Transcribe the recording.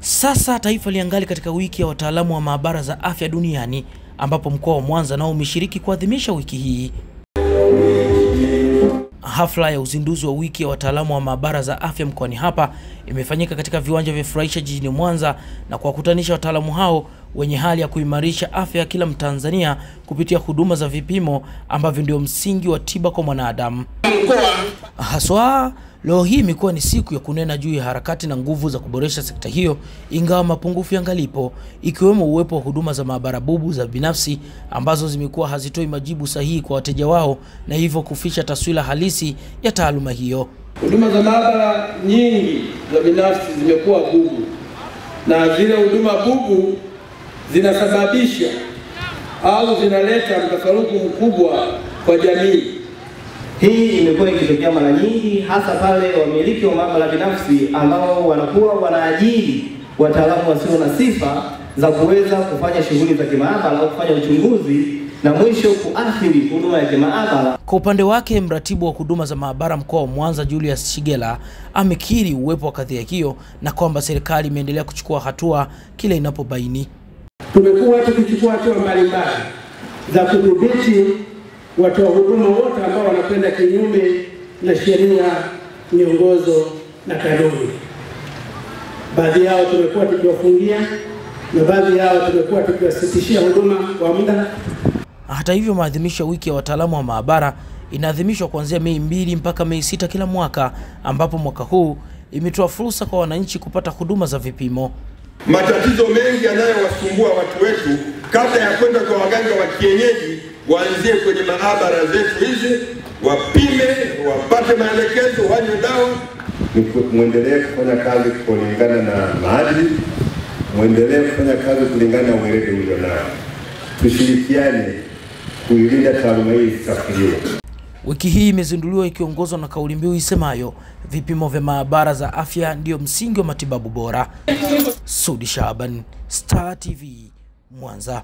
Sasa taifa liangali katika wiki ya wataalamu wa maabara za afya duniani ambapo mkoa wa Mwanza nao umeshiriki kuadhimisha wiki hii. Hafla ya uzinduzi wa wiki ya wataalamu wa maabara za afya mkoani hapa imefanyika katika viwanja vya Furahisha jijini Mwanza na kuwakutanisha wataalamu hao wenye hali ya kuimarisha afya ya kila Mtanzania kupitia huduma za vipimo ambavyo ndio msingi wa tiba kwa mwanadamu. Haswa leo hii imekuwa ni siku ya kunena juu ya harakati na nguvu za kuboresha sekta hiyo, ingawa mapungufu yangalipo, ikiwemo uwepo wa huduma za maabara bubu za binafsi ambazo zimekuwa hazitoi majibu sahihi kwa wateja wao na hivyo kuficha taswira halisi ya taaluma hiyo. Huduma za maabara nyingi za binafsi zimekuwa bubu, na zile huduma bubu zinasababisha au zinaleta mtafaruku mkubwa kwa jamii. Hii imekuwa ikitokea mara nyingi, hasa pale wamiliki wa maabara binafsi ambao wanakuwa wanaajiri wataalamu wasio na sifa za kuweza kufanya shughuli za kimaabara au kufanya uchunguzi na mwisho kuathiri huduma ya kimaabara. Kwa upande wake, mratibu wa huduma za maabara mkoa wa Mwanza Julius Shigela amekiri uwepo wa kadhia hiyo na kwamba serikali imeendelea kuchukua hatua kila inapobaini. Tumekuwa tukichukua hatua mbalimbali za kudhibiti watoa huduma wote ambao wanakwenda kinyume na sheria, miongozo na kanuni. Baadhi yao tumekuwa tukiwafungia na baadhi yao tumekuwa tukiwasitishia huduma kwa muda. Hata hivyo, maadhimisho ya wiki ya wataalamu wa maabara inaadhimishwa kuanzia Mei mbili mpaka Mei sita kila mwaka, ambapo mwaka huu imetoa fursa kwa wananchi kupata huduma za vipimo. Matatizo mengi yanayowasumbua watu wetu, kabla ya kwenda kwa waganga wa kienyeji, waanzie kwenye maabara zetu hizi, wapime, wapate maelekezo, wanywe dawa. Mwendelee kufanya kazi kulingana na maadili, mwendelee kufanya kazi kulingana na uweledi ulio nao, tushirikiane kuilinda taaluma hii isichafuliwe. Wiki hii imezinduliwa ikiongozwa na kauli mbiu isemayo vipimo vya maabara za afya ndiyo msingi wa matibabu bora. Sudi Shaban, Star TV, Mwanza.